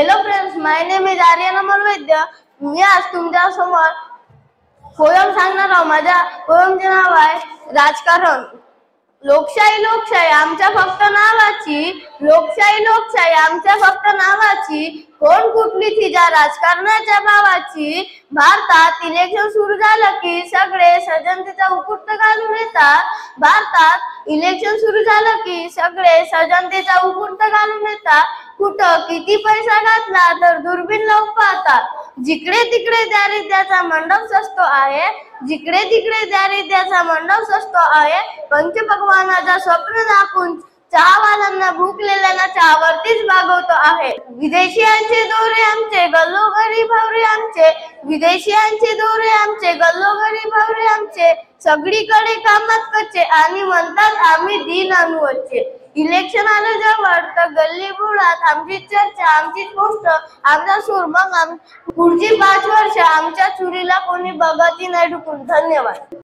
Hello friends my name is Aryan Amar Vaidya मी आज तुमच्यासमोर poem सांगणार आहोत. माझ्या पोयमचे नाव आहे राजकारण. लोकशाही लोकशाही आमच्या फक्त नावाची लोकशाही लोकशाही आमच्या फक्त नावाची कोण कुठली तिच्या राजकारणाच्या भावाची भारतात इलेक्शन सुरू झालं की सगळे सजनतेचा उकुट घालून येतात. भारतात इलेक्शन सुरू झालं की सगळे सजनतेचा उकुट घालून येतात. कुठं किती पैसा घातला तर दुर्बीण लोक पाहतात. जिकडे तिकडे दारिद्र्याचा मंडप सजतो आहे जिकडे तिकडे दारिद्र्याचा मंडप सजतो आहे पंचपक्वानाचा स्वप्न दाखवून चहावाल्यांना भूकलेल्यांना चहावरतीच भागवतो आहे. विदेशियांचे दोरे आमचे गल्लोगरी भावरे आमचे. विदेशियांचे दोरे आमचे गल्लोगरी भावरे आमचे. सगळीकडे कामात कच्चे आणि म्हणतात आम्ही दिन अनुवचे इलेक्शन आलं जवळ तर बुडात. आमची चर्चा आमची गोष्ट आमचा सूर मग आम पुढची पाच वर्ष आमच्या चुरीला कोणी बघतही नाही ढुकून. धन्यवाद.